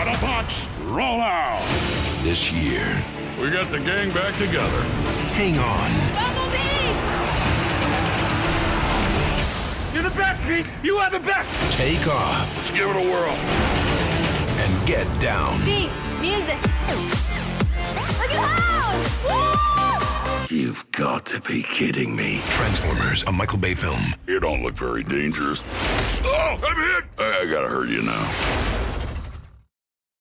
Autobots, roll out! This year, We got the gang back together. hang on. Bumblebee! You're the best, Pete! You are the best! Take off Let's give it a whirl. and get down. Beat, music. Look at House! Woo! You've got to be kidding me. Transformers, a Michael Bay film. You don't look very dangerous. Oh, I'm hit! I, I gotta hurt you now.